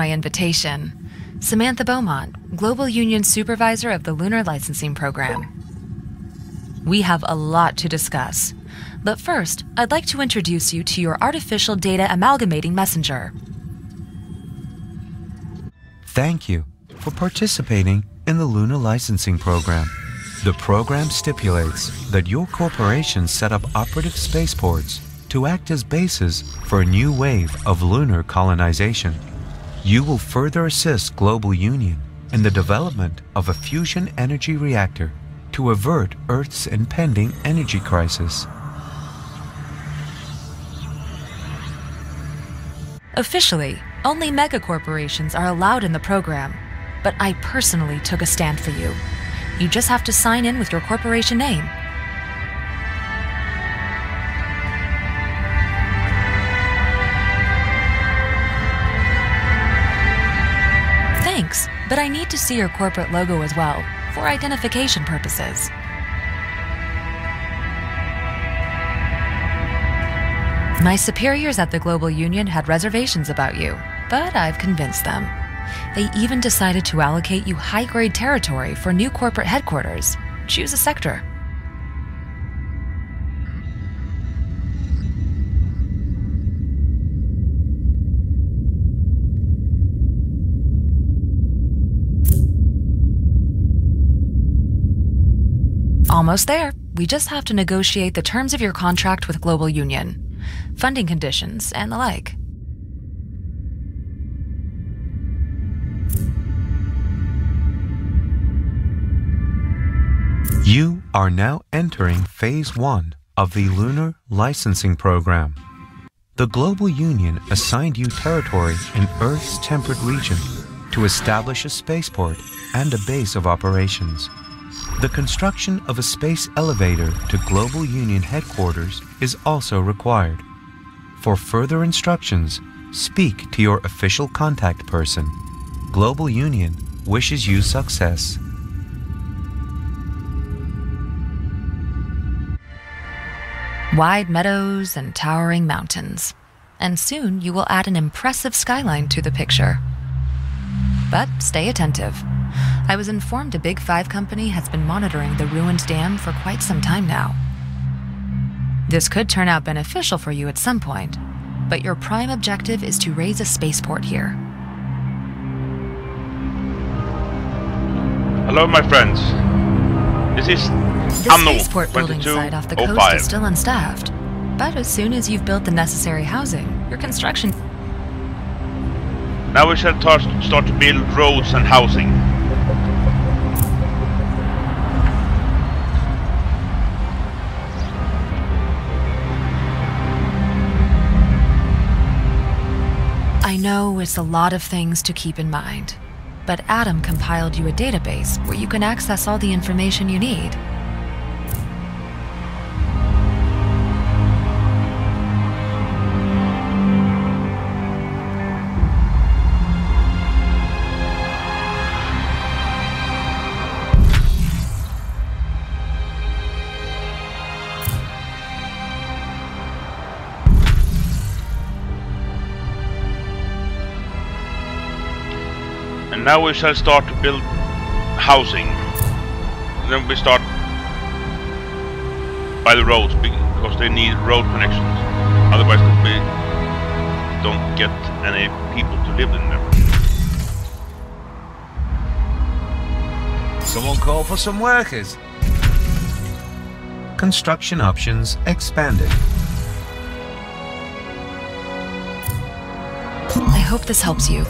My invitation. Samantha Beaumont, Global Union Supervisor of the Lunar Licensing Program. We have a lot to discuss. But first, I'd like to introduce you to your artificial data amalgamating messenger. Thank you for participating in the Lunar Licensing Program. The program stipulates that your corporation set up operative spaceports to act as bases for a new wave of lunar colonization. You will further assist Global Union in the development of a fusion energy reactor to avert Earth's impending energy crisis. Officially, only megacorporations are allowed in the program, but I personally took a stand for you. You just have to sign in with your corporation name. But I need to see your corporate logo as well, for identification purposes. My superiors at the Global Union had reservations about you, but I've convinced them. They even decided to allocate you high grade territory for new corporate headquarters. Choose a sector. Almost there. We just have to negotiate the terms of your contract with Global Union, funding conditions, and the like. You are now entering Phase 1 of the Lunar Licensing Program. The Global Union assigned you territory in Earth's temperate region to establish a spaceport and a base of operations. The construction of a space elevator to Global Union headquarters is also required. For further instructions, speak to your official contact person. Global Union wishes you success. Wide meadows and towering mountains. And soon you will add an impressive skyline to the picture. But stay attentive. I was informed a Big Five company has been monitoring the ruined dam for quite some time now. This could turn out beneficial for you at some point, but your prime objective is to raise a spaceport here. Hello, my friends. This is The spaceport building site off the oh coast 2205. is still unstaffed. But as soon as you've built the necessary housing, your construction Now we shall start to build roads and housing. Know it's a lot of things to keep in mind, but Adam compiled you a database where you can access all the information you need. Now we shall start to build housing. Then we start by the roads because they need road connections. Otherwise we don't get any people to live in them. Someone call for some workers. Construction options expanded. I hope this helps you.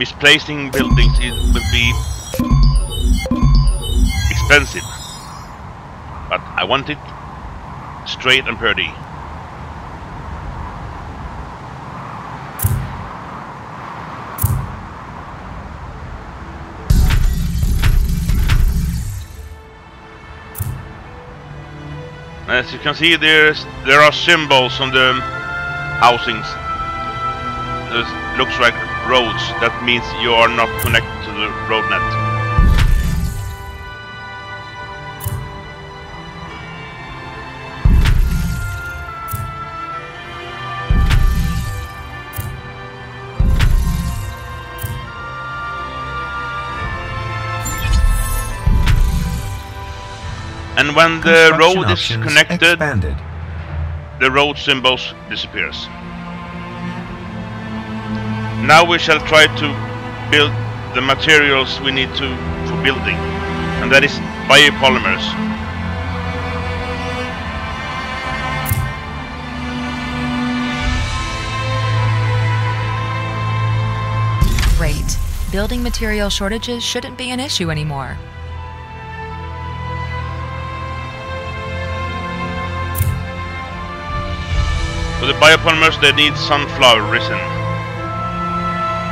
Misplacing buildings will be expensive. But I want it straight and pretty. As you can see, there's there are symbols on the housings. It looks like roads. That means you are not connected to the road net. And when the road is connected, expanded. the road symbols disappears. Now we shall try to build the materials we need to for building, and that is biopolymers. Great. Building material shortages shouldn't be an issue anymore. For the biopolymers, they need sunflower resin,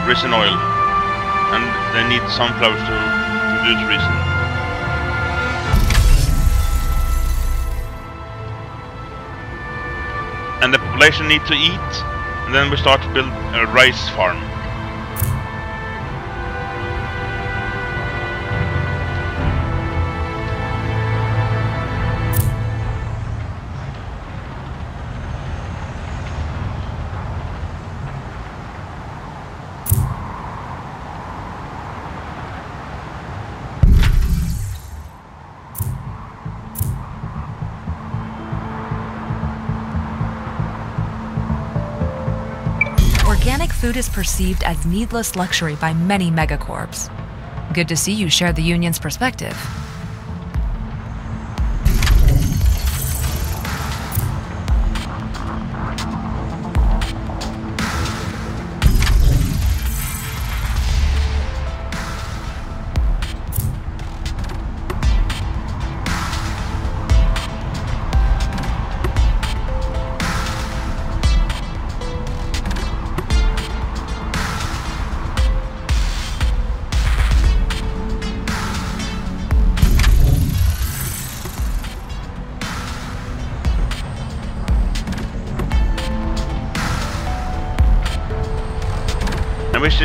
resin oil, and they need sunflowers to produce resin. And the population need to eat, and then we start to build a rice farm. Food is perceived as needless luxury by many megacorps. Good to see you share the union's perspective.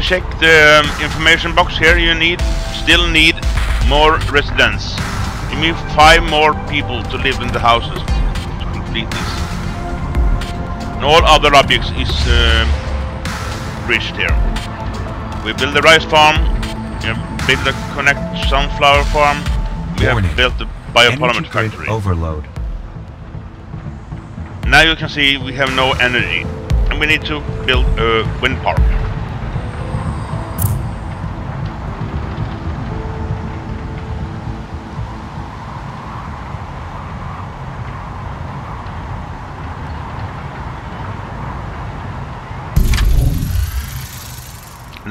Check the um, information box here. You need still need more residents. You need five more people to live in the houses to complete this. And all other objects is um, reached here. We build the rice farm. We have built the connect sunflower farm. We Warning. have built the Energy biopolymer factory. overload. Now you can see we have no energy, and we need to build a wind park.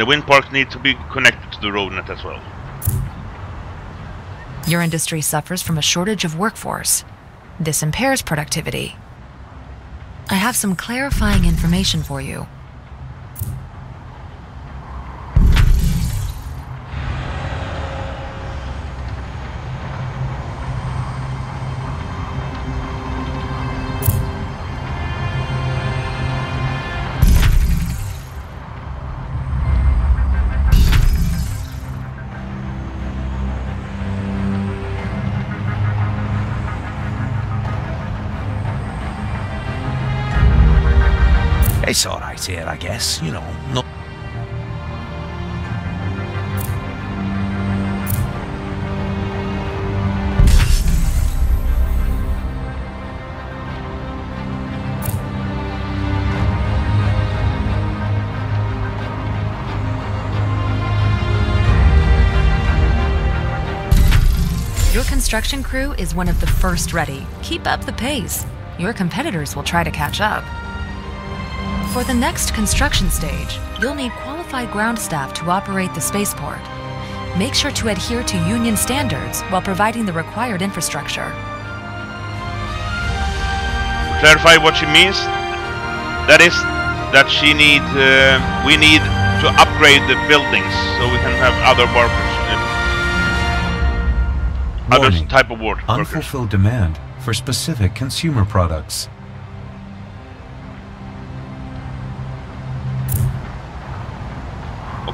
The wind park need to be connected to the road net as well. Your industry suffers from a shortage of workforce. This impairs productivity. I have some clarifying information for you. Here, I guess. You know, no. Your construction crew is one of the first ready. Keep up the pace. Your competitors will try to catch up. For the next construction stage, you'll need qualified ground staff to operate the spaceport. Make sure to adhere to union standards while providing the required infrastructure. clarify what she means. That is that she need uh, we need to upgrade the buildings so we can have other workers, uh, other type of work workers. Unfulfilled demand for specific consumer products.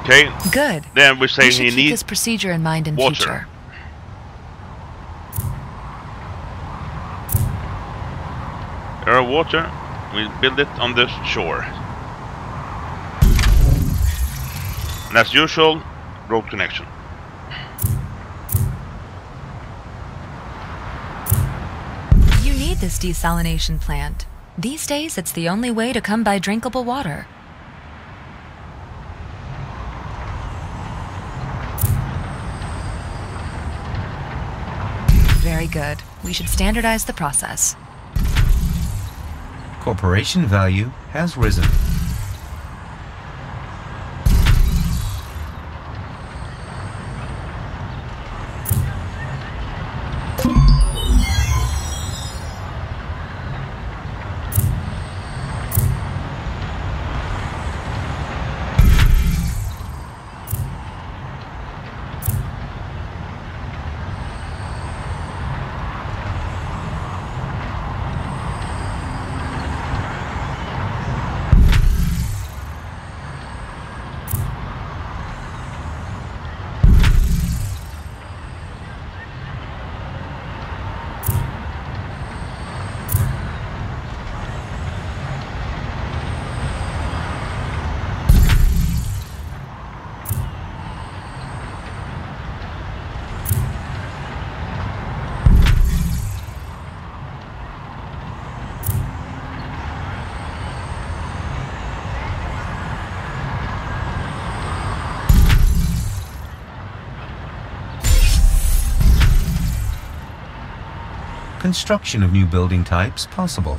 Okay, Good. then we say should he keep needs this procedure in mind in water. future. there are water. We build it on the shore. And as usual, road connection. You need this desalination plant. These days, it's the only way to come by drinkable water. Good. We should standardize the process. Corporation value has risen. Construction of new building types possible.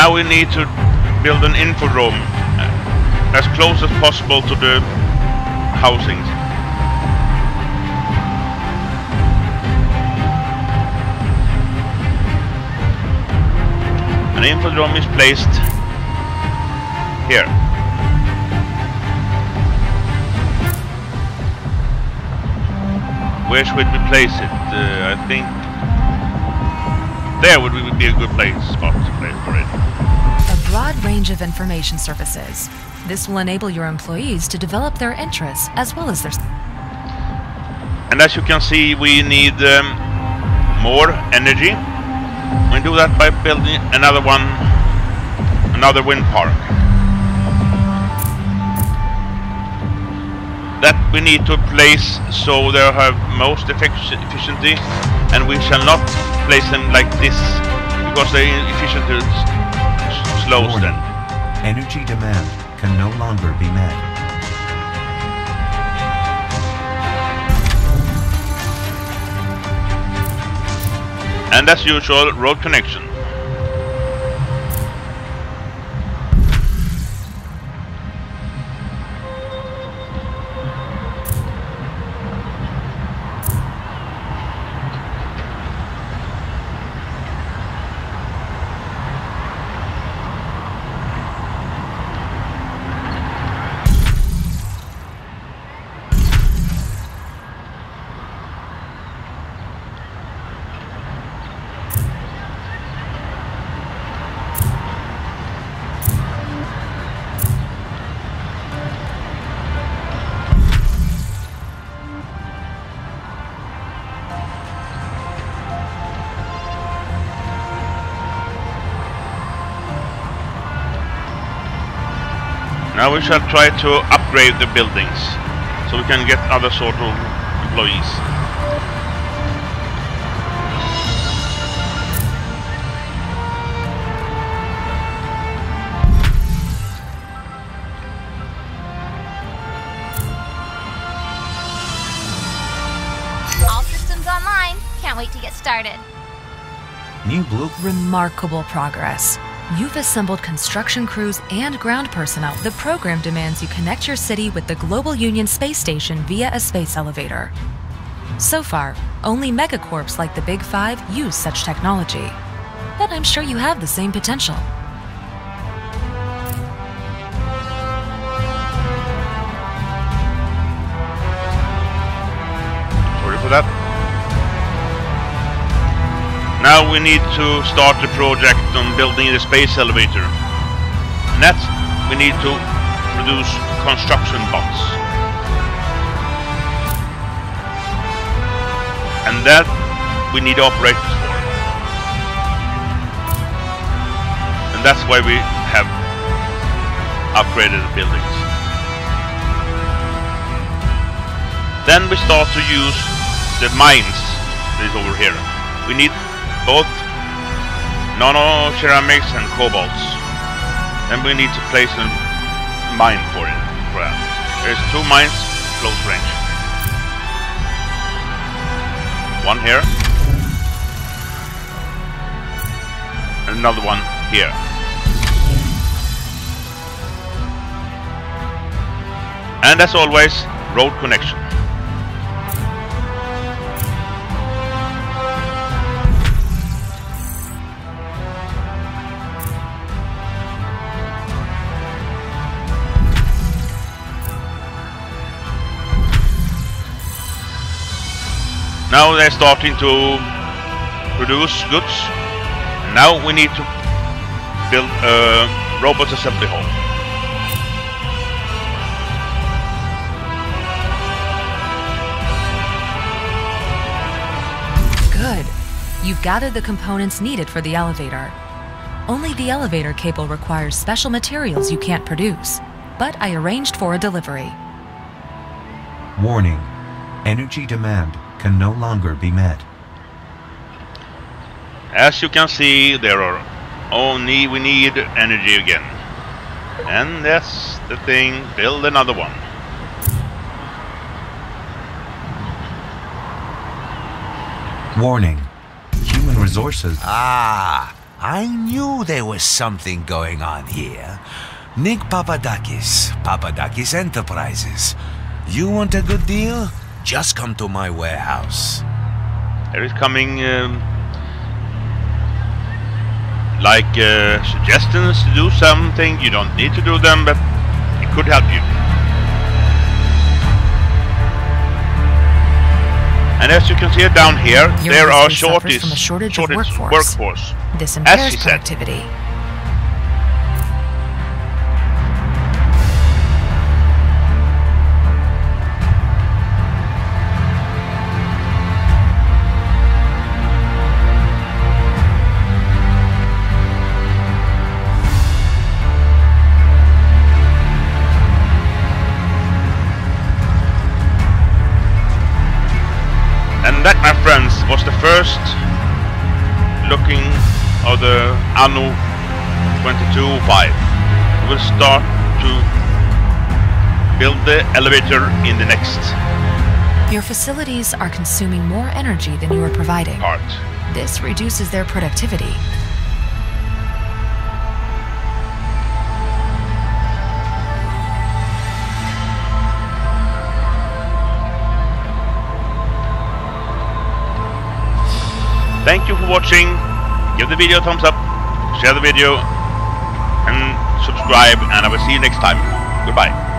Now we need to build an infodrome uh, as close as possible to the housings. An infodrome is placed here. Where should we place it? Uh, I think there would be a good place spot to place for it. Range of information services. This will enable your employees to develop their interests as well as their. And as you can see, we need um, more energy. We do that by building another one, another wind park. That we need to place so they have most effic- efficiency, and we shall not place them like this because the efficiency Warning. Energy demand can no longer be met. And as usual, road connection. Now we shall try to upgrade the buildings so we can get other sort of employees. All systems online. Can't wait to get started. New blue Remarkable progress. You've assembled construction crews and ground personnel. The program demands you connect your city with the Global Union space station via a space elevator. So far, only megacorps like the Big Five use such technology. But I'm sure you have the same potential. Now we need to start the project on building the space elevator. And that's we need to produce construction bots. And that we need operators for. And that's why we have upgraded the buildings. Then we start to use the mines that is over here. We need both nano ceramics and cobalts. Then we need to place a mine for it. There's two mines close range. One here. Another one here. And as always, road connection. Now they're starting to produce goods. Now we need to build a robot assembly hall. Good. You've gathered the components needed for the elevator. Only the elevator cable requires special materials you can't produce, but I arranged for a delivery. warning. Energy demand can no longer be met. As you can see, there are only we need energy again. And that's the thing, build another one. Warning. Human resources Ah, I knew there was something going on here. Nick Papadakis, Papadakis Enterprises. You want a good deal? Just come to my warehouse. There is coming um, like uh, suggestions to do something. You don't need to do them, but it could help you. And as you can see down here, Your there are shortages, suffers shortage, from a shortage of workforce. workforce. This As impairs she said. Was the first looking of the Anno 22.5. We will start to build the elevator in the next Your facilities are consuming more energy than you are providing. part. This reduces their productivity. Thank you for watching. Give the video a thumbs up, share the video, and subscribe. And I will see you next time. Goodbye.